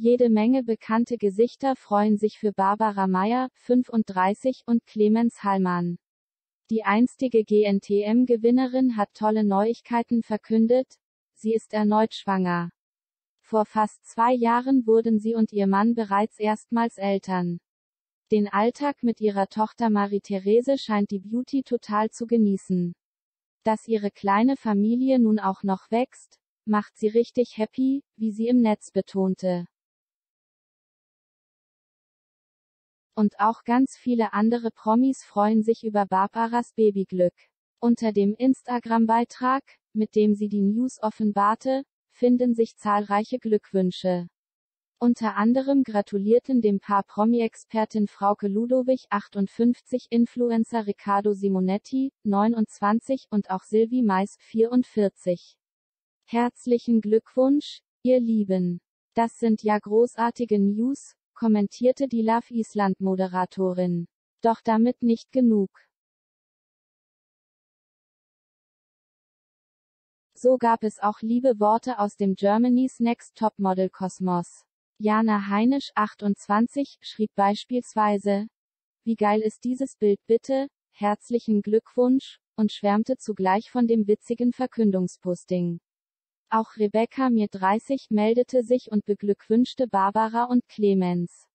Jede Menge bekannte Gesichter freuen sich für Barbara Meyer, 35, und Clemens Hallmann. Die einstige GNTM-Gewinnerin hat tolle Neuigkeiten verkündet, sie ist erneut schwanger. Vor fast zwei Jahren wurden sie und ihr Mann bereits erstmals Eltern. Den Alltag mit ihrer Tochter Marie-Therese scheint die Beauty total zu genießen. Dass ihre kleine Familie nun auch noch wächst, macht sie richtig happy, wie sie im Netz betonte. Und auch ganz viele andere Promis freuen sich über Barbaras Babyglück. Unter dem Instagram-Beitrag, mit dem sie die News offenbarte, finden sich zahlreiche Glückwünsche. Unter anderem gratulierten dem Paar Promi-Expertin Frauke Ludowig 58 Influencer Riccardo Simonetti, 29 und auch Sylvie Mais 44. Herzlichen Glückwunsch, ihr Lieben. Das sind ja großartige News, kommentierte die Love Island Moderatorin. Doch damit nicht genug. So gab es auch liebe Worte aus dem Germany's Next Topmodel Kosmos. Jana Heinisch 28 schrieb beispielsweise, wie geil ist dieses Bild bitte, herzlichen Glückwunsch, und schwärmte zugleich von dem witzigen Verkündungsposting. Auch Rebecca mir 30 meldete sich und beglückwünschte Barbara und Clemens.